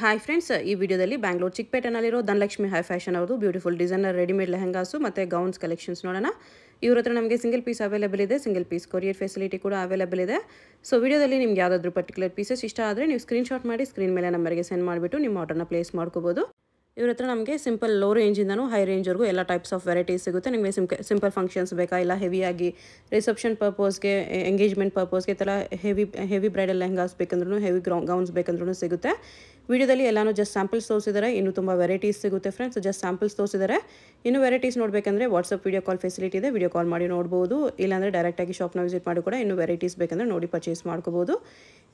Hi friends ಈ ವಿಡಿಯೋದಲ್ಲಿ ಬ್ಯಾಂಗ್ಳೂರ್ ಚಿಕ್ಕಪೇಟೆನಲ್ಲಿರೋ ಧನಲಕ್ಷ್ಮಿ ಹೈ ಫ್ಯಾಷನ್ ಅವ್ರದ್ದು ಬ್ಯೂಟಿಫುಲ್ ಡಿಸೈನರ್ ರೆಡಿಮೇಡ್ ಲೆಹಂಗಾಸು ಮತ್ತು ಗೌನ್ಸ್ ಕಲೆಕ್ಷನ್ಸ್ ನೋಡೋಣ. ಇವ್ರ ಹತ್ರ ನಮಗೆ ಸಿಂಗಲ್ ಪೀಸ್ ಅವೈಲೇಬಲ್ ಇದೆ ಸಿಂಗಲ್ ಪೀಸ್ ಕೊರಿಯರ್ ಫೆಸಿಲಿಟಿ ಕೂಡ ಅವೈಲೇಬಲ್ ಇದೆ. ಸೊ ವಿಡಿಯೋದಲ್ಲಿ ನಿಮ್ಗೆ ಯಾವುದಾದ್ರೂ ಪರ್ಟಿಕ್ಯುಲರ್ ಪೀಸಸ್ ಇಷ್ಟ ಆದರೆ ನೀವು ಸ್ಕ್ರೀನ್ಶಾಟ್ ಮಾಡಿ ಸ್ಕ್ರೀನ್ ಮೇಲೆ ನಂಬರ್ಗೆ ಸೆಂಡ್ ಮಾಡಿಬಿಟ್ಟು ನಿಮ್ಮ ಆರ್ಡರ್ನ ಪ್ಲೇಸ್ ಮಾಡ್ಕೋಬೋದು. ಇವ್ರ ಹತ್ರ ನಮಗೆ ಸಿಂಪಲ್ ಲೋ ರೇಂಜಿಂದನೂ ಹೈ ರೇಂಜ್ವರೆಗೂ ಎಲ್ಲ ಟೈಪ್ಸ್ ಆಫ್ ವೆರೈಟೀಸ್ ಸಿಗುತ್ತೆ. ನಿಮಗೆ ಸಿಂಪ ಸಿಂಪಲ್ ಫಂಕ್ಷನ್ಸ್ ಬೇಕಾ? ಇಲ್ಲ ಹೆವಿಯಾಗಿ ರಿಸೆಪ್ಷನ್ ಪರ್ಪಸ್ಗೆ ಎಂಗೇಜ್ಮೆಂಟ್ ಪರ್ಪಸ್ಗೆ ಥರ ಹೆವಿ ಹೆವಿ ಬ್ರೈಡಲ್ ಲೆಹಂಗಾಸ್ ಬೇಕಂದ್ರೂ ಹೆವಿ ಗ್ರೌ ಗೌನ್ಸ್ ಬೇಕಂದ್ರೂ ಸಿಗುತ್ತೆ. ವಿಡಿಯೋದಲ್ಲಿ ಎಲ್ಲಾನು ಜಸ್ಟ್ ಸ್ಯಾಂಪಲ್ಸ್ ತೋರಿಸಿದ್ದಾರೆ ಇನ್ನೂ ತುಂಬ ವೆರೈಟೀಸ್ ಸಿಗುತ್ತೆ ಫ್ರೆಂಡ್ಸ್ ಜಸ್ಟ್ ಸ್ಯಾಂಪಲ್ಸ್ ತೋರಿಸಿದ್ದಾರೆ ಇನ್ನು ವೆರೈಟೀಸ್ ನೋಡಬೇಕಂದ್ರೆ ವಾಟ್ಸಪ್ ವೀಡಿಯೋ ಕಾಲ್ ಫೆಸಿಲಿಟಿ ಇದೆ. ವಿಡಿಯೋ ಕಾಲ್ ಮಾಡಿ ನೋಡ್ಬೋದು. ಇಲ್ಲಾಂದರೆ ಡೈರೆಕ್ಟಾಗಿ ಶಾಪ್ನ ವಿಸಿಟ್ ಮಾಡಿ ಕೂಡ ಇನ್ನು ವೆರೈಟೀಸ್ ಬೇಕಂದ್ರೆ ನೋಡಿ ಪರ್ಚೇಸ್ ಮಾಡ್ಕೋಬೋದು.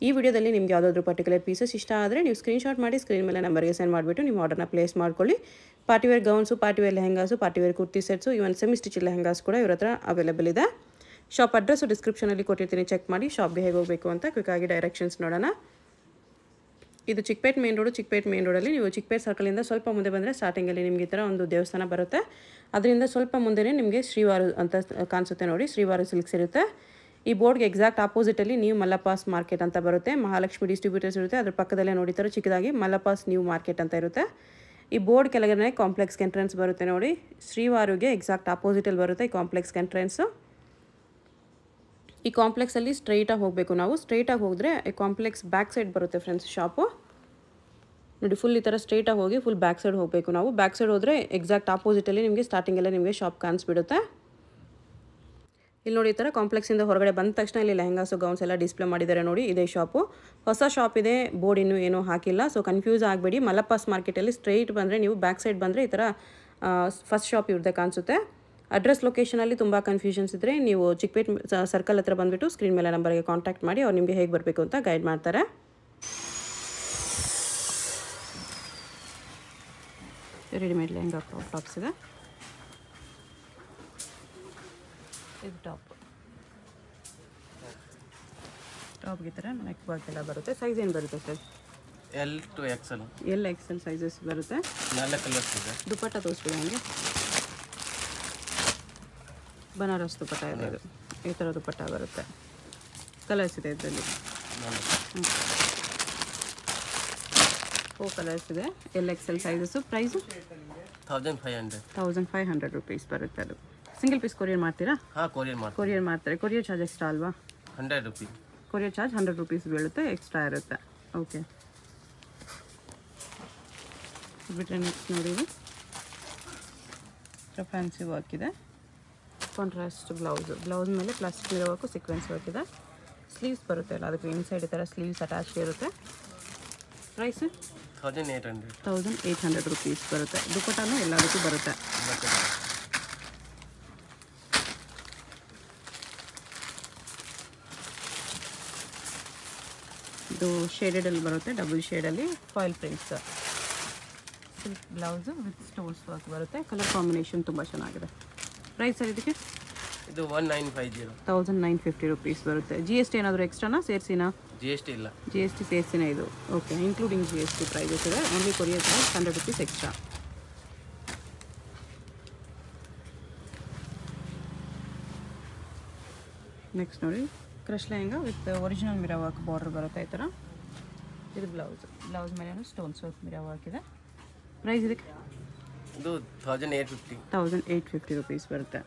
ಈ ವಿಡಿಯೋದಲ್ಲಿ ನಿಮ್ಗೆ ಯಾವುದಾದ್ರೂ ಪರ್ಟಿಕ್ಯುಲರ್ ಪೀಸಸ್ ಇಷ್ಟ ಆದರೆ ನೀವು ಸ್ಕ್ರೀನ್ಶಾಟ್ ಮಾಡಿ ಸ್ಕ್ರೀನ್ ಮೇಲೆ ನಂಬರ್ಗೆ ಸೆಂಡ್ ಮಾಡಿಬಿಟ್ಟು ನಿಮ್ಮ ಆರ್ಡರ್ನ ಪ್ಲೇಸ್ ಮಾಡ್ಕೊಳ್ಳಿ. Party wear gowns party wear lehengas party wear kurti sets even semi stitch lehengas ಕೂಡ ಇವ್ರ ಹತ್ರ ಅವೈಲೇಬಲ್ ಇದೆ. ಶಾಪ್ ಅಡ್ರೆಸ್ಸು ಡಿಸ್ಕ್ರಿಪ್ಷನಲ್ಲಿ ಕೊಟ್ಟಿರ್ತೀನಿ. ಚೆಕ್ ಮಾಡಿ ಶಾಪ್ಗೆ ಹೇಗೆ ಹೋಗಬೇಕು ಅಂತ ಕ್ವಿಕ್ಕಾಗಿ ಡೈರೆಕ್ಷನ್ಸ್ ನೋಡೋಣ. ಇದು Chickpet main road, Chickpet main ರೋಡಲ್ಲಿ ನೀವು ಚಿಕ್ಕಪೇಟ್ ಸರ್ಕಲಿಂದ ಸ್ವಲ್ಪ ಮುಂದೆ ಬಂದರೆ ಸ್ಟಾರ್ಟಿಂಗಲ್ಲಿ ನಿಮಗೆ ಈ ಥರ ಒಂದು ದೇವಸ್ಥಾನ ಬರುತ್ತೆ. ಅದರಿಂದ ಸ್ವಲ್ಪ ಮುಂದೆನೇ ನಿಮಗೆ ಶ್ರೀವಾರು ಅಂತ ಕಾಣಿಸುತ್ತೆ ನೋಡಿ, ಶ್ರೀವಾರು ಸಿಲ್ಕ್ಸ್ ಇರುತ್ತೆ. ಈ ಬೋರ್ಡ್ಗೆ ಎಕ್ಸಾಕ್ಟ್ ಆಪೋಸಿಟಲ್ಲಿ ನ್ಯೂ ಮಲ್ಲಪಾಸ್ ಮಾರ್ಕೆಟ್ ಅಂತ ಬರುತ್ತೆ. ಮಹಾಲಕ್ಷ್ಮಿ ಡಿಸ್ಟ್ರಿಬ್ಯೂಟರ್ಸ್ ಇರುತ್ತೆ. ಅದ್ರ ಪಕ್ಕದಲ್ಲೇ ನೋಡಿತಾರೆ ಚಿಕ್ಕದಾಗಿ ಮಲ್ಲಪಾಸ್ ನ್ಯೂ ಮಾರ್ಕೆಟ್ ಅಂತ ಇರುತ್ತೆ. ಈ ಬೋರ್ಡ್ ಕೆಳಗಡೆ ಕಾಂಪ್ಲೆಕ್ಸ್ ಎಂಟ್ರೆನ್ಸ್ ಬರುತ್ತೆ ನೋಡಿ. ಶ್ರೀವಾರಿಗೆ ಎಕ್ಸಾಕ್ಟ್ ಆಪೋಸಿಟಲ್ಲಿ ಬರುತ್ತೆ ಈ ಕಾಂಪ್ಲೆಕ್ಸ್ ಎಂಟ್ರೆನ್ಸು ಈ ಕಾಂಪ್ಲೆಕ್ಸಲ್ಲಿ ಸ್ಟ್ರೈಟಾಗಿ ಹೋಗಬೇಕು ನಾವು. ಸ್ಟ್ರೈಟಾಗಿ ಹೋದರೆ ಈ ಕಾಂಪ್ಲೆಕ್ಸ್ ಬ್ಯಾಕ್ ಸೈಡ್ ಬರುತ್ತೆ ಫ್ರೆಂಡ್ಸ್ ಶಾಪು ನೋಡಿ ಫುಲ್ ಈ ಥರ ಸ್ಟ್ರೈಟಾಗಿ ಹೋಗಿ ಫುಲ್ ಬ್ಯಾಕ್ ಸೈಡ್ ಹೋಗಬೇಕು ನಾವು. ಬ್ಯಾಕ್ ಸೈಡ್ ಹೋದರೆ ಎಕ್ಸಾಕ್ಟ್ ಆಪೋಸಿಟಲ್ಲಿ ನಿಮಗೆ ಸ್ಟಾರ್ಟಿಂಗ್ ಎಲ್ಲ ನಿಮಗೆ ಶಾಪ್ ಕಾಣಿಸ್ಬಿಡುತ್ತೆ. ಇಲ್ಲಿ ನೋಡಿ ಈ ಥರ ಕಾಂಪ್ಲೆಕ್ಸಿಂದ ಹೊರಗಡೆ ಬಂದ ತಕ್ಷಣ ಇಲ್ಲಿ ಲೆಹಂಗಾಸು ಗೌನ್ಸ್ ಎಲ್ಲ ಡಿಸ್ಪ್ಲೇ ಮಾಡಿದ್ದಾರೆ ನೋಡಿ, ಇದೇ ಶಾಪು ಹೊಸ ಶಾಪ್ ಇದೆ ಬೋರ್ಡ್ ಇನ್ನೂ ಏನೂ ಹಾಕಿಲ್ಲ. ಸೊ ಕನ್ಫ್ಯೂಸ್ ಆಗಬೇಡಿ. ಮಲಪಾಸ್ ಮಾರ್ಕೆಟಲ್ಲಿ ಸ್ಟ್ರೈಟ್ ಬಂದರೆ ನೀವು ಬ್ಯಾಕ್ ಸೈಡ್ ಬಂದರೆ ಈ ಥರ ಫಸ್ಟ್ ಶಾಪ್ ಇವ್ರದ್ದೇ ಕಾಣಿಸುತ್ತೆ. ಅಡ್ರೆಸ್ ಲೊಕೇಶನಲ್ಲಿ ತುಂಬ ಕನ್ಫ್ಯೂಷನ್ಸ್ ಇದ್ದರೆ ನೀವು ಚಿಕ್ಕಪೇಟ್ ಸರ್ಕಲ್ ಹತ್ರ ಬಂದುಬಿಟ್ಟು ಸ್ಕ್ರೀನ್ ಮೇಲೆ ನಂಬರ್ಗೆ ಕಾಂಟ್ಯಾಕ್ಟ್ ಮಾಡಿ ಅವ್ರು ನಿಮಗೆ ಹೇಗೆ ಬರಬೇಕು ಅಂತ ಗೈಡ್ ಮಾಡ್ತಾರೆ. ರೆಡಿಮೇಡ್ ಲೆಹಂಗಾ ಕ್ರಾಪ್ ಟಾಪ್ಸ್ ಇದೆ. ಇದು ಟಾಪ್ ಟಾಪ್ಗೆ ಥರ ನೆಕ್ ವರ್ಕ್ ಎಲ್ಲ ಬರುತ್ತೆ. ಸೈಜ್ ಏನು ಬರುತ್ತೆ sir? L to XL X XL sizes ಬರುತ್ತೆ. ನಾಲ್ಕು ಕಲರ್ಸ್ ಇದೆ. ದುಪ್ಪಟ್ಟ ತೋರಿಸ್ಬಿಡಿ ಹಂಗೆ? ಬನಾರಸ್ ದುಪ್ಪಟ್ಟ ಇದೆ ಇದು. ಈ ಥರ ದುಪ್ಪಟ್ಟ ಬರುತ್ತೆ. ಕಲರ್ಸ್ ಇದೆ ಇದರಲ್ಲಿ. ಫೋರ್ ಕಲರ್ಸ್ ಇದೆ. L X L sizes price thousand five hundred thousand five hundred rupees ಬರುತ್ತೆ ಅದು. ಸಿಂಗಲ್ ಪೀಸ್ ಕೊರಿಯರ್ ಮಾಡ್ತೀರಾ? ಹಾಂ ಕೊರಿಯರ್ ಕೊರಿಯರ್ ಮಾಡ್ತಾರೆ. ಕೊರಿಯರ್ ಚಾರ್ಜ್ ಎಕ್ಸ್ಟ್ರಾ ಅಲ್ವಾ? Hundred rupees courier charge hundred rupees ಬೀಳುತ್ತೆ ಎಕ್ಸ್ಟ್ರಾ ಇರುತ್ತೆ. ಓಕೆ ಬಿಟ್ರೆ ನೆಕ್ಸ್ಟ್ ನೋಡಿ ಇದು ಫ್ಯಾನ್ಸಿ ವರ್ಕ್ ಇದೆ. ಕಾಂಟ್ರಾಸ್ಟ್ ಬ್ಲೌಸ್ ಬ್ಲೌಸ್ ಮೇಲೆ ಪ್ಲಾಸ್ಟಿಕ್ ವರ್ಕು ಸೀಕ್ವೆನ್ಸ್ ವರ್ಕ್ ಇದೆ. ಸ್ಲೀವ್ಸ್ ಬರುತ್ತೆ ಅಲ್ಲ ಅದಕ್ಕೆ ಇನ್ಸೈಡ್ ಈ ಥರ ಸ್ಲೀವ್ಸ್ ಅಟ್ಯಾಚ್ ಇರುತ್ತೆ. Price thousand eight hundred thousand eight hundred rupees ಬರುತ್ತೆ. ದುಪ್ಪಟ್ಟನೂ ಎಲ್ಲದಕ್ಕೂ ಬರುತ್ತೆ. ಇದು ಶೇಡೆಡಲ್ಲಿ ಬರುತ್ತೆ double ಶೇಡಲ್ಲಿ foil prints silk blouse with stones work ಬರುತ್ತೆ. ಕಲರ್ ಕಾಂಬಿನೇಷನ್ ತುಂಬ ಚೆನ್ನಾಗಿದೆ. ಪ್ರೈಸ್ ಸರ್ ಇದಕ್ಕೆ? ಇದು one nine five zero thousand nine fifty rupees ಬರುತ್ತೆ. ಜಿ ಎಸ್ ಟಿ ಏನಾದರೂ ಎಕ್ಸ್ಟ್ರಾನಾ ಸೇರಿಸಿನಾ? ಜಿ ಎಸ್ ಟಿ ಇಲ್ಲ. ಜಿ ಎಸ್ ಟಿ ಸೇರಿಸಿನೇ ಇದು. Okay including G S T prices ಇದೆ. Only courier charge hundred rupees extra next ನೋಡಿ. Crush lehenga with original mirror work border ಬರುತ್ತೆ ಈ ಥರ ಇದು ಬ್ಲೌಸ್ ಬ್ಲೌಸ್ ಮೇಲೆ ಸ್ಟೋನ್ಸ್ ವರ್ಕ್ ಮಿರಾ ವರ್ಕ್ ಇದೆ. ಪ್ರೈಸ್ ಇದಕ್ಕೆ? ಇದು thousand eight fifty thousand eight fifty rupees ಬರುತ್ತೆ.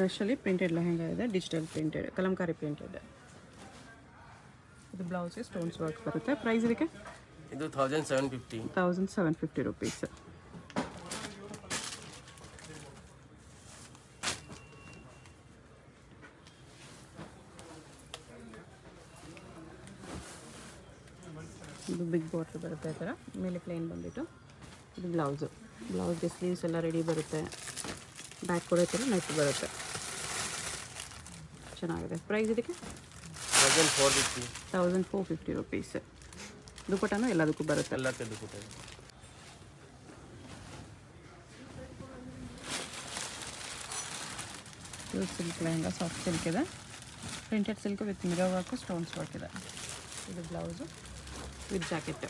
ಕ್ರಶಲ್ಲಿ ಪ್ರಿಂಟೆಡ್ ಲೆಹಂಗಾ ಇದೆ ಡಿಜಿಟಲ್ ಪ್ರಿಂಟೆಡ್ ಕಲಂಕಾರಿ ಪ್ರಿಂಟೆಡ್ ಇದು. ಬ್ಲೌಸ್ಗೆ ಸ್ಟೋನ್ಸ್ ವರ್ಕ್ ಬರುತ್ತೆ. ಪ್ರೈಸ್ ಇದಕ್ಕೆ? ಇದು thousand seven fifty thousand seven fifty rupees ಇದು ಬಿಗ್ ಬಾಟ್ಲ್ ಬರುತ್ತೆ ಈ ಥರ ಮೇಲೆ ಪ್ಲೇನ್ ಬಂದುಬಿಟ್ಟು ಇದು ಬ್ಲೌಸು. ಬ್ಲೌಸ್ಗೆ ಸ್ಲೀವ್ಸ್ ಎಲ್ಲ ರೆಡಿ ಬರುತ್ತೆ. ಬ್ಯಾಕ್ ಕೂಡ ಈ ಥರ ನೆಟ್ ಬರುತ್ತೆ. ಚೆನ್ನಾಗಿದೆ. ಪ್ರೈಸ್ ಇದಕ್ಕೆ? Thousand four fifty thousand four fifty rupees ದುಪ್ಪಟ್ಟನೂ ಎಲ್ಲದಕ್ಕೂ ಬರುತ್ತೆ? ಇದು ಸಿಲ್ಕ್ ಲೆಹಂಗಾ ಸಾಫ್ಟ್ ಸಿಲ್ಕ್ ಇದೆ. Printed silk with mirror work stones work ಇದೆ. ಇದು ಬ್ಲೌಸು ವಿತ್ ಜಾಕೆಟ್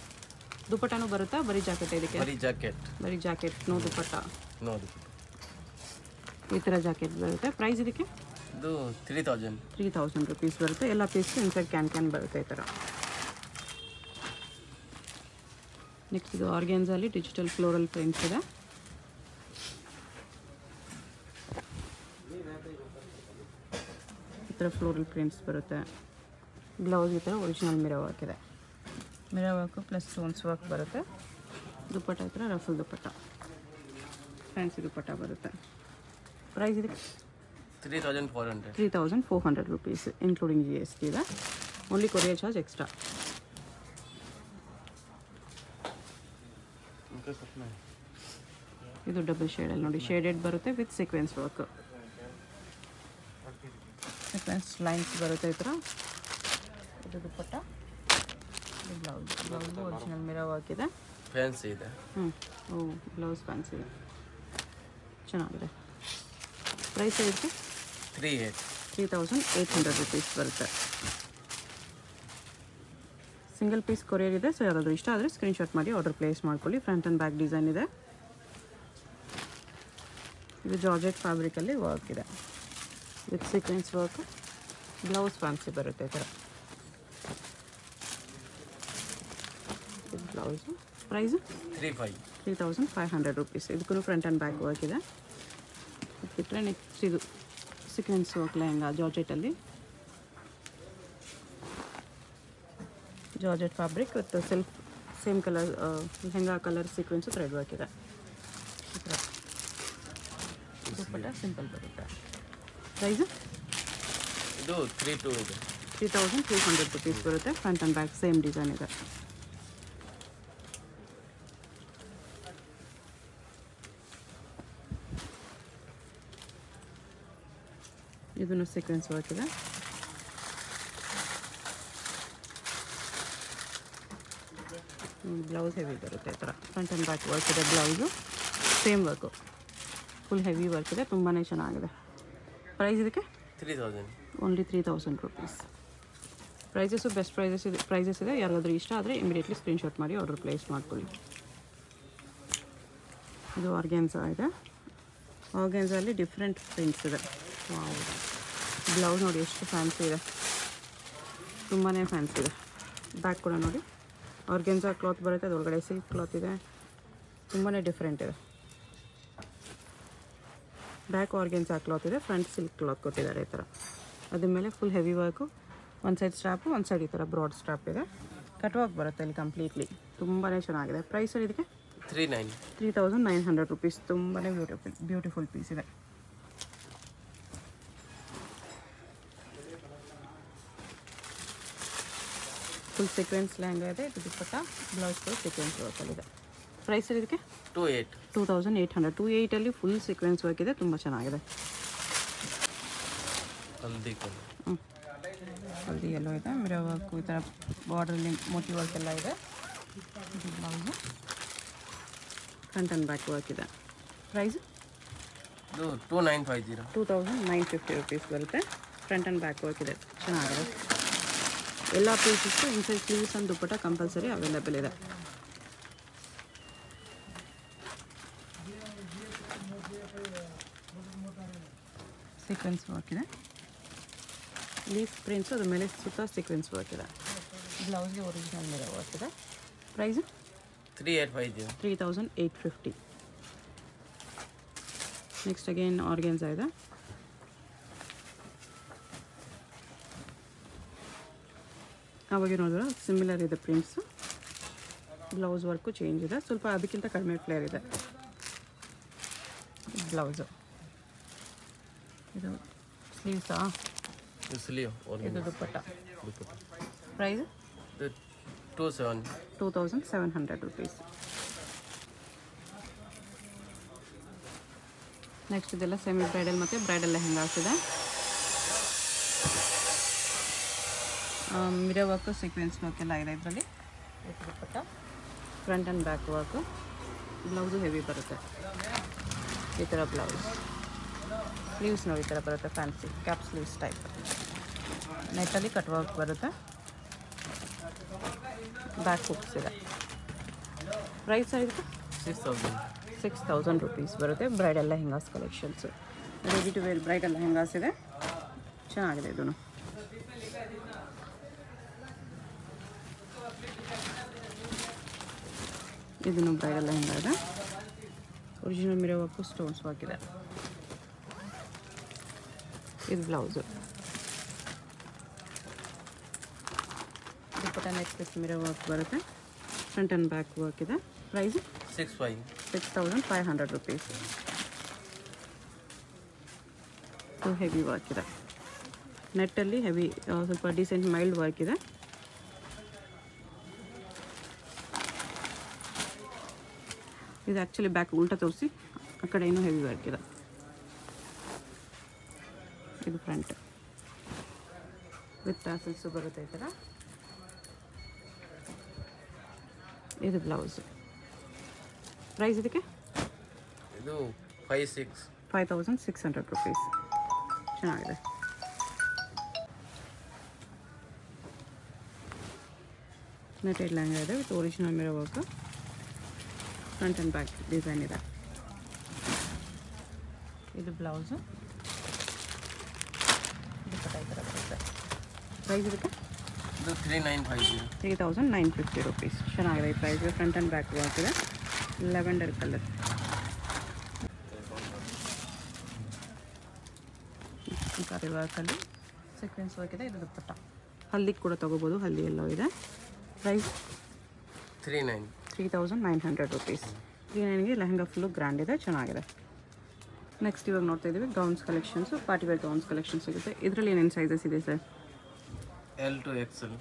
ದುಪ್ಪಟ್ಟನೂ ಬರುತ್ತಾ? ಬರೀ ಜಾಕೆಟ್ ಇದಕ್ಕೆ? ಬರೀ ಜಾಕೆಟ್ ಬರೀ ಜಾಕೆಟ್ ನೋ ದುಪ್ಪಟ್ಟ? ನೋಡಿ ಈ ಥರ ಜಾಕೆಟ್ ಬರುತ್ತೆ. ಪ್ರೈಸ್ ಇದಕ್ಕೆ? ಇದು three thousand three thousand rupees ಬರುತ್ತೆ. ಎಲ್ಲ ಪೀಸ್ಗೆ ಇನ್ಸೈಡ್ ಕ್ಯಾನ್ ಕ್ಯಾನ್ ಬರುತ್ತೆ ಈ ಥರ ನೆಕ್ಸ್ಟ್ ಇದು ಆರ್ಗ್ಯಾನ್ಸಲ್ಲಿ ಡಿಜಿಟಲ್ ಫ್ಲೋರಲ್ ಪ್ರಿಂಟ್ಸ್ ಇದೆ. ಈ ಥರ ಫ್ಲೋರಲ್ ಪ್ರಿಂಟ್ಸ್ ಬರುತ್ತೆ. ಬ್ಲೌಸ್ ಈ ಥರ ಒರಿಜಿನಲ್ ಮಿರೋ ವರ್ಕ್ ಇದೆ. ಮಿರೋ ಪ್ಲಸ್ ಸ್ಟೋನ್ಸ್ ವರ್ಕ್ ಬರುತ್ತೆ. ದುಪ್ಪಟ್ಟ ಈ ಥರ ರಫಲ್ ದುಪ್ಪಟ್ಟ. ಫ್ಯಾನ್ಸಿ ದುಪ್ಪಟ್ಟ ಬರುತ್ತೆ. ಪ್ರೈಸ್ ಇದಕ್ಕೆ? Three thousand four hundred rupees including G S T ಇದೆ ಓನ್ಲಿ ಕೊರಿಯರ್ ಚಾರ್ಜ್ ಎಕ್ಸ್ಟ್ರಾ ಇದು ಡಬಲ್ ಶೇಡಲ್ಲಿ ನೋಡಿ. ಶೇಡೆಡ್ ಬರುತ್ತೆ with sequence work sequence lines ಬರುತ್ತೆ ಈ ಥರ ಇದು dupatta. Blouse blouse original mirror work ಇದೆ. ಫ್ಯಾನ್ಸಿ ಇದೆ. ಹ್ಞೂ ಓ ಬ್ಲೌಸ್ ಫ್ಯಾನ್ಸಿ ಇದೆ ಚೆನ್ನಾಗಿದೆ ಪ್ರೈಸ್ ಇದಕ್ಕೆ three eight three thousand eight hundred rupees ಬರುತ್ತೆ. ಸಿಂಗಲ್ ಪೀಸ್ ಕೊರಿಯರ್ ಇದೆ ಸೊ ಯಾರಾದರೂ ಇಷ್ಟ ಆದರೆ ಸ್ಕ್ರೀನ್ಶಾಟ್ ಮಾಡಿ ಆರ್ಡರ್ ಪ್ಲೇಸ್ ಮಾಡ್ಕೊಳ್ಳಿ. ಫ್ರಂಟ್ ಆ್ಯಂಡ್ ಬ್ಯಾಕ್ ಡಿಸೈನ್ ಇದೆ. ಇದು ಜಾರ್ಜೆಟ್ ಫ್ಯಾಬ್ರಿಕಲ್ಲಿ ವರ್ಕ್ ಇದೆ. With sequence work blouse fancy ಬರುತ್ತೆ ಈ ಥರ blouse price three five three thousand five hundred rupees ಇದಕ್ಕೂ ಫ್ರಂಟ್ ಆ್ಯಂಡ್ ಬ್ಯಾಕ್ ವರ್ಕ್ ಇದೆ. ಬಿಟ್ಟರೆ ನೆಕ್ಸ್ಟ್ ಇದು. Sequence work lehenga ಜಾರ್ಜೆಟಲ್ಲಿ georgette fabric with self same colour lehenga colour sequence thread work ಇದೆ ಈ ಥರ ದುಪ್ಪಟ್ಟ ಸಿಂಪಲ್ ಬರುತ್ತೆ ಪ್ರೈಸು ಇದು ತ್ರೀ ಟೂ ಇದೆ three thousand two hundred rupees ಬರುತ್ತೆ front and back same design ಇದೆ ಇದನ್ನು ಸೀಕ್ವೆನ್ಸ್ ವರ್ಕ್ ಇದೆ ಬ್ಲೌಸ್ ಹೆವಿ ಬರುತ್ತೆ ಈ ಥರ. ಫ್ರಂಟ್ ಆ್ಯಂಡ್ ಬ್ಯಾಕ್ ವರ್ಕ್ ಇದೆ blouse same work full heavy work ಇದೆ ತುಂಬಾ ಚೆನ್ನಾಗಿದೆ. ಪ್ರೈಸ್ ಇದಕ್ಕೆ? Three thousand only three thousand rupees prices best prices ಇದೆ ಪ್ರೈಸಸ್ ಇದೆ. ಯಾರಾದರೂ ಇಷ್ಟ ಆದರೆ ಇಮಿಡಿಯೇಟ್ಲಿ ಸ್ಕ್ರೀನ್ಶಾಟ್ ಮಾಡಿ ಆರ್ಡರ್ ಪ್ಲೇಸ್ ಮಾಡ್ಕೊಳ್ಳಿ. ಇದು ಆರ್ಗ್ಯಾನ್ಸಾ ಇದೆ. ಆರ್ಗ್ಯಾನ್ಸಲ್ಲಿ ಡಿಫ್ರೆಂಟ್ ಪ್ರಿಂಟ್ಸ್ ಇದೆ. ಬ್ಲೌಸ್ ನೋಡಿ ಎಷ್ಟು ಫ್ಯಾನ್ಸಿ ಇದೆ. ತುಂಬಾ ಫ್ಯಾನ್ಸಿ ಇದೆ. ಬ್ಯಾಕ್ ಕೂಡ ನೋಡಿ. ಆರ್ಗೆನ್ಸಾ ಕ್ಲಾತ್ ಬರುತ್ತೆ ಅದರೊಳಗಡೆ ಸಿಲ್ಕ್ ಕ್ಲಾತ್ ಇದೆ. ತುಂಬಾ ಡಿಫ್ರೆಂಟ್ ಇದೆ. ಬ್ಯಾಕ್ ಆರ್ಗೆನ್ಸಾ ಕ್ಲಾತ್ ಇದೆ ಫ್ರಂಟ್ ಸಿಲ್ಕ್ ಕ್ಲಾತ್ ಕೊಟ್ಟಿದ್ದಾರೆ ಈ ಥರ ಅದ್ರ ಮೇಲೆ ಫುಲ್ ಹೆವಿ ವರ್ಕು ಒಂದು ಸೈಡ್ ಸ್ಟ್ರಾಪು ಒಂದು ಸೈಡ್ ಈ ಥರ ಬ್ರಾಡ್ ಸ್ಟ್ರಾಪ್ ಇದೆ. ಕಟ್ವಾಕ್ ಬರುತ್ತೆ ಇಲ್ಲಿ ಕಂಪ್ಲೀಟ್ಲಿ ತುಂಬಾ ಚೆನ್ನಾಗಿದೆ. ಪ್ರೈಸ್ ಇದಕ್ಕೆ? Three nine three thousand nine hundred rupees ತುಂಬಾ ಬ್ಯೂಟಿಫುಲ್ ಬ್ಯೂಟಿಫುಲ್ ಪೀಸ್ ಇದೆ. ಫುಲ್ ಸೀಕ್ವೆನ್ಸ್ ಲೆಹಂಗಾ ಇದೆ ಇದು ದುಪ್ಪಟ್ಟ ಬ್ಲೌಸ್ ಕೂಡ ಸೀಕ್ವೆನ್ಸ್ ವರ್ಕಲ್ಲಿದೆ ಪ್ರೈಸ್ ಇದಕ್ಕೆ two eight two thousand eight hundred two ಏಯ್ಟಲ್ಲಿ full sequence work ಇದೆ ತುಂಬ ಚೆನ್ನಾಗಿದೆ ಹಲ್ದಿ ಕಲರ್ ಹ್ಞೂ ಹಲ್ದಿ ಎಲ್ಲೋ ಇದೆ ಮಿರೋ ವರ್ಕು ಈ ಥರ ಬಾರ್ಡ್ರಲ್ಲಿ ಮೋತಿ ವರ್ಕ್ ಎಲ್ಲ ಇದೆ blouse front and back work ಇದೆ ಪ್ರೈಸ್ ಇದು two nine five zero two thousand nine fifty rupees ಬರುತ್ತೆ ಫ್ರಂಟ್ ಆ್ಯಂಡ್ ಬ್ಯಾಕ್ ವರ್ಕ್ ಇದೆ ಚೆನ್ನಾಗಿದೆ ಎಲ್ಲ pieces inside sleeves and dupatta compulsory available ಇದೆ. ಸೀಕ್ವೆನ್ಸ್ ವರ್ಕ್ ಇದೆ. ಲೀಫ್ ಪ್ರಿಂಟ್ಸು ಅದ್ರ ಮೇಲೆ ಸುತ್ತ ಸೀಕ್ವೆನ್ಸ್ ವರ್ಕ್ ಇದೆ. ಬ್ಲೌಸ್ಗೆ ಒರಿಜಿನಲ್ ಮೇಲೆ ವರ್ಕ್ ಇದೆ. Price three eight five three thousand eight fifty next again organza ಇದೆ. ಅವಾಗ ನೋಡಿದ್ರೆ ಸಿಮಿಲರ್ ಇದೆ ಪ್ರಿಂಟ್ಸು ಬ್ಲೌಸ್ ವರ್ಕು ಚೇಂಜ್ ಇದೆ. ಸ್ವಲ್ಪ ಅದಕ್ಕಿಂತ ಕಡಿಮೆ ಫ್ಲೇರ್ ಇದೆ. ಬ್ಲೌಸು ಇದು ಸ್ಲೀವ್ಸಾ ಇದು dupatta. Price two seven two thousand seven hundred rupees next ಇದೆಲ್ಲ ಸೆಮಿ ಬ್ರೈಡಲ್ ಮತ್ತು ಬ್ರೈಡಲ್ ಲೆಹಂಗಾಸ್ ಇದೆ ಮಿರೋ ವರ್ಕು ಸೀಕ್ವೆನ್ಸ್ ವರ್ಕ್ ಎಲ್ಲ ಇದೆ ಇದರಲ್ಲಿ dupatta front and back work blouse heavy ಬರುತ್ತೆ ಈ ಥರ ಬ್ಲೌಸ್ ಸ್ಲೀವ್ಸ್ ನೋಡಿ ಈ ಥರ ಬರುತ್ತೆ ಫ್ಯಾನ್ಸಿ ಕ್ಯಾಪ್ ಸ್ಲೀವ್ಸ್ ಟೈಪ್ ನೆಟ್ಟಲ್ಲಿ ಕಟ್ ವರ್ಕ್ ಬರುತ್ತೆ ಬ್ಯಾಕ್ ಹುಕ್ಸ್ ಇದೆ ಪ್ರೈಸ್ ಆಗಿರುತ್ತೆ six thousand six thousand rupees ಬರುತ್ತೆ bridal lehengas collections ready to wear bridal lehengas ಇದೆ ಚೆನ್ನಾಗಿದೆ ಇದೂ ಇದನ್ನು ಬ್ರೈಡಲ್ ಲೆಹಂಗಾ ಇದೆ original mirror work stones work ಇದೆ ಇದು blouse dupatta neck piece mirror work ಬರುತ್ತೆ. ಫ್ರಂಟ್ ಆ್ಯಂಡ್ ಬ್ಯಾಕ್ ವರ್ಕ್ ಇದೆ. Price six five six thousand five hundred rupees ಇದು ಹೆವಿ ವರ್ಕ್ ಇದೆ. ನೆಟ್ಟಲ್ಲಿ ಹೆವಿ ಸ್ವಲ್ಪ ಡಿಸೆಂಟ್ ಮೈಲ್ಡ್ ವರ್ಕ್ ಇದೆ. ಇದು ಆ್ಯಕ್ಚುಲಿ ಬ್ಯಾಕ್ ಉಲ್ಟಾ ತೋರಿಸಿ ಆ ಕಡೆ ಇನ್ನೂ ಹೆವಿ ವರ್ಕ್ ಇದೆ. ಇದು ಫ್ರಂಟ್ ವಿತ್ ಟಾಸಲ್ಸು ಬರುತ್ತೆ ಈ ಥರ ಇದು ಬ್ಲೌಸ್ ಪ್ರೈಸ್ ಇದಕ್ಕೆ? ಇದು five six five thousand six hundred rupees ಚೆನ್ನಾಗಿದೆ. ನೆಟೆಡ್ ಲ್ಯಾಂಗ ಇದೆ with original mirror work front and back design ಇದೆ. ಇದು ಬ್ಲೌಸು. ಪ್ರೈಸ್ ಇರುತ್ತೆ ಇದು three nine five zero three thousand nine fifty rupees ಚೆನ್ನಾಗಿದೆ ಈ price front and back work ಇದೆ. Lavender colour ಕರಿ ವರ್ಕಲ್ಲಿ ಸೀಕ್ವೆನ್ಸ್ ವರ್ಕ್ ಇದೆ. ಇದು ದುಪ್ಪಟ್ಟ ಹಲ್ಲಿಗೆ ಕೂಡ ತೊಗೋಬೋದು. ಹಲ್ಲಿ ಎಲ್ಲೋ ಇದೆ. Price three nine three thousand nine hundred rupees ಈಗ ನನಗೆ ಲೆಹಂಗಾ ಫುಲ್ಲು ಗ್ರ್ಯಾಂಡ್ ಇದೆ ಚೆನ್ನಾಗಿದೆ. ನೆಕ್ಸ್ಟ್ ಇವಾಗ ನೋಡ್ತಾ ಇದ್ದೀವಿ gowns collections party wear gowns collection ಸಿಗುತ್ತೆ. ಇದರಲ್ಲಿ ಏನೇನು ಸೈಜಸ್ ಇದೆ sir? L to XL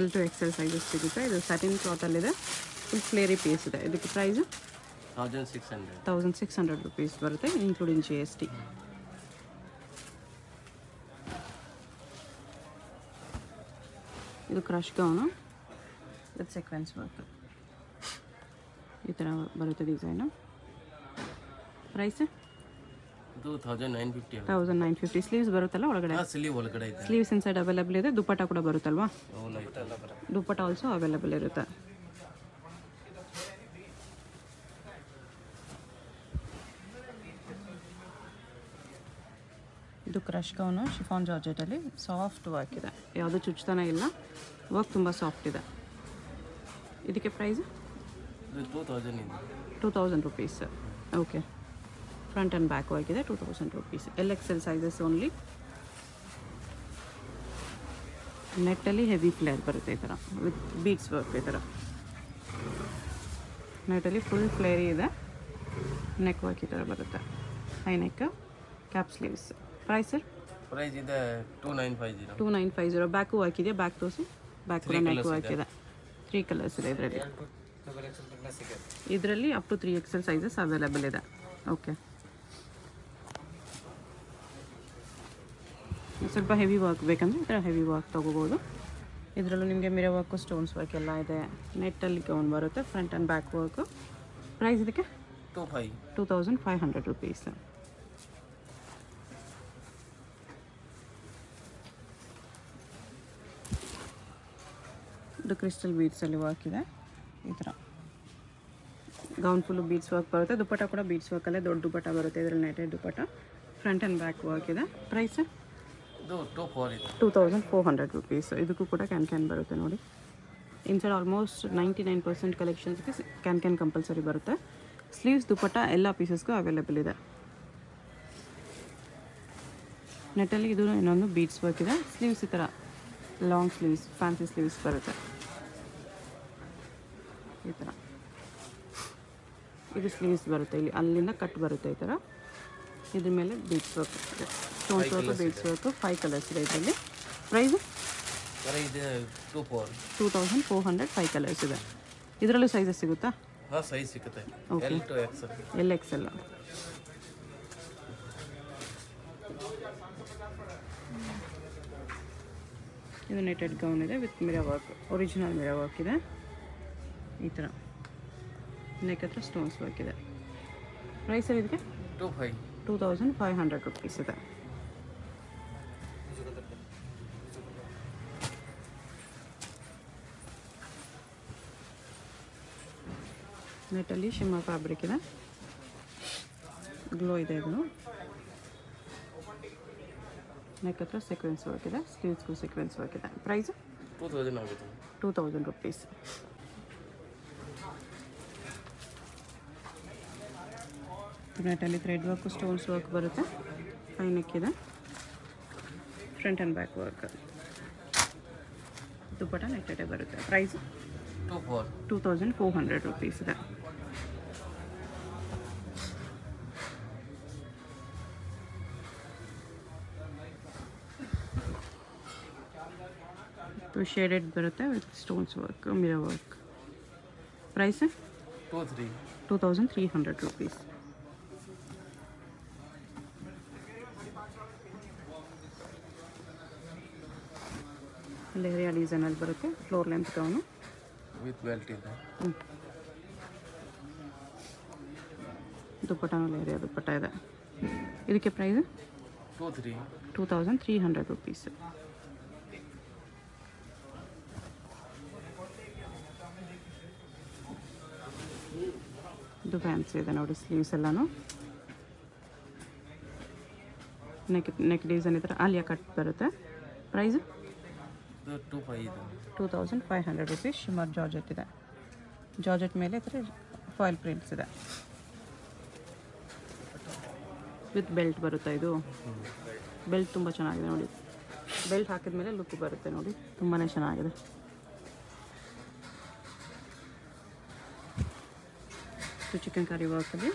L to XL sizes ಸಿಗುತ್ತೆ. ಇದು ಸ್ಯಾಟಿನ್ ಕ್ಲಾತಲ್ಲಿದೆ ಫುಲ್ ಫ್ಲೇರಿ ಪೀಸ್ ಇದೆ. ಇದಕ್ಕೆ price thousand six hundred thousand six hundred rupees ಬರುತ್ತೆ ಇನ್ಕ್ಲೂಡಿಂಗ್ ಜಿ ಎಸ್ ಟಿ ಇದು crush gown with sequence work ಈ ಥರ ಬರುತ್ತೆ design. Price? Thousand nine fifty sleeves ಬರುತ್ತಲ್ಲ ಒಳಗಡೆ? ಸ್ಲೀವ್ಸ್ ಇನ್ಸೈಡ್ ಅವೈಲೇಬಲ್ ಇದೆ. ದುಪ್ಪಟ್ಟ ಕೂಡ ಬರುತ್ತಲ್ವಾ? ದುಪ್ಪಟ್ಟ ಆಲ್ಸೋ ಅವೈಲೇಬಲ್ ಇರುತ್ತೆ. ಇದು ಕ್ರಶ್ ಗೌನು ಶಿಫಾನ್ ಜಾರ್ಜೆಟಲ್ಲಿ ಸಾಫ್ಟ್ ವರ್ಕ್ ಇದೆ. ಯಾವುದೂ ಚುಚ್ತಾನೆ ಇಲ್ಲ. ವರ್ಕ್ ತುಂಬ ಸಾಫ್ಟ್ ಇದೆ. ಇದಕ್ಕೆ ಪ್ರೈಸ್ ಟೂ ತೌಸಂಡ್ ಇದೆ. Two thousand rupees okay front and back ಆಗಿದೆ two thousand rupees L X L sizes only ನೆಟ್ಟಲ್ಲಿ heavy flare ಬರುತ್ತೆ ಈ ಥರ ವಿತ್ ಬೀಟ್ಸ್ ವರ್ಕ್ ಈ ಥರ ನೆಟ್ಟಲ್ಲಿ ಫುಲ್ ಫ್ಲೇರಿ ಇದೆ. ನೆಕ್ ವರ್ಕ್ ಈ ಥರ ಬರುತ್ತೆ. High neck cap sleeves price sir price ಇದೆ two nine five zero two nine five zero back ಹಾಕಿದೆ ಬ್ಯಾಕ್ ತೋರಿಸಿ. ಬ್ಯಾಕ್ ನೆಕ್ ಹಾಕಿದೆ ತ್ರೀ ಕಲರ್ಸ್ ಇದೆ. ಇದರಲ್ಲಿ. ಇದರಲ್ಲಿ up to three XL sizes available ಇದೆ. ಓಕೆ ಸ್ವಲ್ಪ ಹೆವಿ ವರ್ಕ್ ಬೇಕಂದ್ರೆ ಈ ಥರ ಹೆವಿ ವರ್ಕ್ ತೊಗೋಬೋದು. ಇದರಲ್ಲೂ ನಿಮಗೆ ಮಿರ ವರ್ಕು ಸ್ಟೋನ್ಸ್ ವರ್ಕ್ ಎಲ್ಲ ಇದೆ. ನೆಟ್ಟಲ್ಲಿ ಗೌನ್ ಬರುತ್ತೆ front and back work price ಇದಕ್ಕೆ? Two five two thousand five hundred rupees ಇದು ಕ್ರಿಸ್ಟಲ್ ಬೀಡ್ಸಲ್ಲಿ ವರ್ಕ್ ಇದೆ. ಈ ಥರ. ಗೌನ್ ಫುಲ್ಲು ಬೀಡ್ಸ್ ವರ್ಕ್ ಬರುತ್ತೆ. ದುಪ್ಪಟ್ಟ ಕೂಡ ಬೀಡ್ಸ್ ವರ್ಕಲ್ಲೇ ದೊಡ್ಡ ದುಪ್ಪಟ್ಟ ಬರುತ್ತೆ. ಇದರಲ್ಲಿ netted dupatta. Front and back work ಇದೆ. Price two thousand four hundred rupees ಇದಕ್ಕೂ ಕೂಡ ಕ್ಯಾನ್ ಕ್ಯಾನ್ ಬರುತ್ತೆ ನೋಡಿ. Inside almost ninety nine percent ಕಲೆಕ್ಷನ್ಸ್ಗೆ can can compulsory ಬರುತ್ತೆ. ಸ್ಲೀವ್ಸ್ ದುಪ್ಪಟ್ಟ ಎಲ್ಲ ಪೀಸಸ್ಗೂ ಅವೈಲೇಬಲ್ ಇದೆ. ನೆಟ್ಟಲ್ಲಿ ಇದು ಇನ್ನೊಂದು ಬೀಡ್ಸ್ ವರ್ಕ್ ಇದೆ. ಸ್ಲೀವ್ಸ್ ಈ ಥರ ಲಾಂಗ್ ಸ್ಲೀವ್ಸ್ ಫ್ಯಾನ್ಸಿ ಸ್ಲೀವ್ಸ್ ಬರುತ್ತೆ. ಈ ಥರ. ಇದು ಸ್ಲೀವ್ಸ್ ಬರುತ್ತೆ ಇಲ್ಲಿ. ಅಲ್ಲಿಂದ ಕಟ್ ಬರುತ್ತೆ ಈ ಥರ. ಇದ್ರ ಮೇಲೆ beads work stones work beads work five colours ಇದೆ. ಇದರಲ್ಲಿ. Price two thousand four hundred five colours ಇದೆ. ಇದರಲ್ಲೂ ಸೈಜಸ್ ಸಿಗುತ್ತಾ? ಹಾಂ ಸೈಜ್ ಸಿಗುತ್ತೆ. ಎಕ್ಸೆಲ್ ಎಲ್ ಎಕ್ಸ್ ಎಲ್ ಇದು ನೆಟೆಡ್ ಗೌನ್ ಇದೆ with mirror work original mirror work ಇದೆ. ಈ ಥರ. ನೆಕ್ ಹತ್ರ ಸ್ಟೋನ್ಸ್ ವರ್ಕ್ ಇದೆ. ಪ್ರೈಸ್ ಇದಕ್ಕೆ? Two five two thousand five hundred rupees ಇದೆ. ನೆಟ್ಟಲ್ಲಿ ಶಿಮ್ಮ ಫ್ಯಾಬ್ರಿಕ್ ಇದೆ. ಗ್ಲೋ ಇದೆ ಇದು ನೆಕ್ ಹತ್ರ ಸೀಕ್ವೆನ್ಸ್ ವರ್ಕ್ ಇದೆ ಸ್ಲೀವ್ಸ್ಗೂ ಸೀಕ್ವೆನ್ಸ್ ವರ್ಕ್ ಇದೆ. ಪ್ರೈಸ್ ಟೂ ತೌಸಂಡ್ ಆಗುತ್ತೆ. ಟೂ ತೌಸಂಡ್ ರುಪೀಸ್ ನೆಟ್ಟಲ್ಲಿ ಥ್ರೆಡ್ ವರ್ಕು ಸ್ಟೋನ್ಸ್ ವರ್ಕ್ ಬರುತ್ತೆ. ಫೈ ನೆಕ್ ಇದೆ front and back work dupatta ನೆಟ್ಟೆ ಬರುತ್ತೆ. Price two four two thousand four hundred rupees ಇದೆ ಶೇಡೆಡ್ ಬರುತ್ತೆ with stones work mirror work price two three two thousand three hundred rupees leheriya ಡಿಸೈನಲ್ಲಿ ಬರುತ್ತೆ floor length gown with belt ಇದೆ ದುಪ್ಪಟ್ಟನೂ ಲೆಹರಿಯಾ ದುಪ್ಪಟ್ಟ ಇದೆ ಇದಕ್ಕೆ price two three two thousand three hundred rupees ಇದು fancy ಇದೆ ನೋಡಿ ಸ್ಲೀವ್ಸ್ ಎಲ್ಲಾನು ನೆಕ್ ನೆಕ್ ಡಿಸೈನ್ ಇದ್ರೆ ಆಲಿಯಾ ಕಟ್ ಬರುತ್ತೆ ಪ್ರೈಸ್ ಇದು two thousand five hundred rupees shimmer georgette ಇದೆ. ಜಾರ್ಜೆಟ್ ಮೇಲೆ ಇದ್ರೆ ಫಾಯಿಲ್ ಪ್ರಿಂಟ್ಸ್ ಇದೆ. ವಿತ್ ಬೆಲ್ಟ್ ಬರುತ್ತೆ ಇದು? ಬೆಲ್ಟ್ ತುಂಬ ಚೆನ್ನಾಗಿದೆ ನೋಡಿ. ಬೆಲ್ಟ್ ಹಾಕಿದ ಮೇಲೆ ಲುಕ್ ಬರುತ್ತೆ ನೋಡಿ. ತುಂಬಾ ಚೆನ್ನಾಗಿದೆ. ಇದು ಚಿಕನ್ ಕರಿ ವರ್ಕ್ ಇದೆ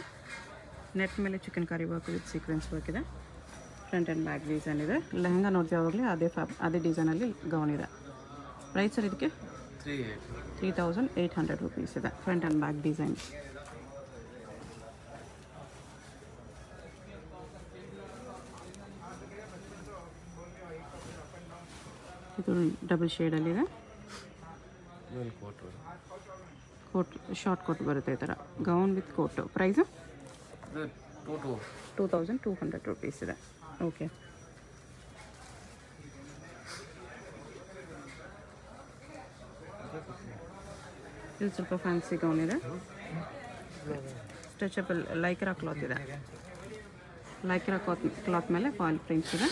ನೆಟ್ ಮೇಲೆ chikankari work with sequence work ಇದೆ. ಫ್ರಂಟ್ ಆ್ಯಂಡ್ ಬ್ಯಾಕ್ ಡಿಸೈನ್ ಇದೆ. ಲೆಹಂಗಾ ನೋಡ್ತೀವಿ ಯಾವಾಗಲೇ ಅದೇ ಫ್ಯಾಬ್ ಅದೇ ಡಿಸೈನಲ್ಲಿ ಗೌನ್ ಇದೆ. ಪ್ರೈಸ್ ಸರ್ ಇದಕ್ಕೆ? Three eight three thousand eight hundred rupees ಇದೆ. ಫ್ರಂಟ್ ಆ್ಯಂಡ್ ಬ್ಯಾಕ್ ಡಿಸೈನ್ ಇದು ಡಬಲ್ ಶೇಡಲ್ಲಿದೆ ಮೇಲ್ ಕೋಟು ಕೋಟ್ ಶಾರ್ಟ್ ಕೋಟ್ ಬರುತ್ತೆ ಈ ಥರ ಗೌನ್ ವಿತ್ ಕೋಟು ಪ್ರೈಸು ಇದು two two two thousand two hundred rupees ಇದೆ. ಓಕೆ ಇದು ಸ್ವಲ್ಪ ಫ್ಯಾನ್ಸಿ ಗೌನ್ ಇದೆ. ಸ್ಟ್ರೆಚಬಲ್ ಲೈಕ್ರಾ ಕ್ಲಾತ್ ಇದೆ. ಲೈಕ್ರಾ ಕ್ಲಾತ್ ಕ್ಲಾತ್ ಮೇಲೆ ಫಾಯಿಲ್ ಪ್ರಿಂಟ್ಸ್ ಇದೆ.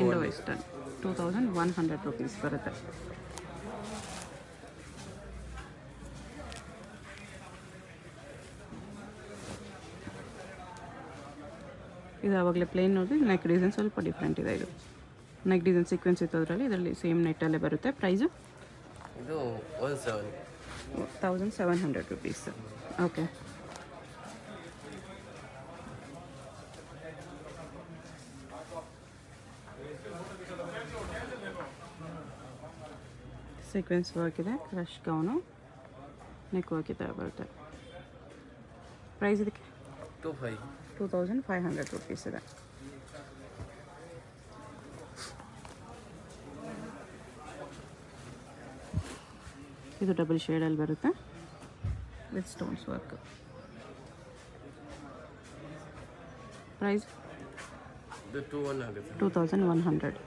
Indo western two thousand one hundred rupees ಬರುತ್ತೆ. ಇದು ಆವಾಗಲೇ ಪ್ಲೇನ್ ನೋಡಿ ನೆಕ್ ಡಿಸೈನ್ ಸ್ವಲ್ಪ ಡಿಫ್ರೆಂಟ್ ಇದೆ ಇದು. ನೆಕ್ ಡಿಸೈನ್ ಸೀಕ್ವೆನ್ಸ್ ಇತ್ತು ಅದರಲ್ಲಿ ಇದರಲ್ಲಿ ಸೇಮ್ ನೆಟ್ಟಲ್ಲೇ ಬರುತ್ತೆ. ಪ್ರೈಸು ಇದು thousand seven hundred rupees okay sequence work ಇದೆ. ಕ್ರಶ್ ಗೌನು ನೆಕ್ ವರ್ಕ್ ಇದೆ ಥರ ಬರುತ್ತೆ. ಪ್ರೈಸ್ ಇದಕ್ಕೆ? Two five two thousand five hundred rupees ಇದೆ. ಇದು ಡಬಲ್ ಶೇಡಲ್ಲಿ ಬರುತ್ತೆ. ವಿತ್ ಸ್ಟೋನ್ಸ್ ವರ್ಕ್ ಪ್ರೈಸ್ ಇದು ಟೂ ಒನ್ ಆಗುತ್ತೆ ಟೂ ತೌಸಂಡ್ ಒನ್ ಹಂಡ್ರೆಡ್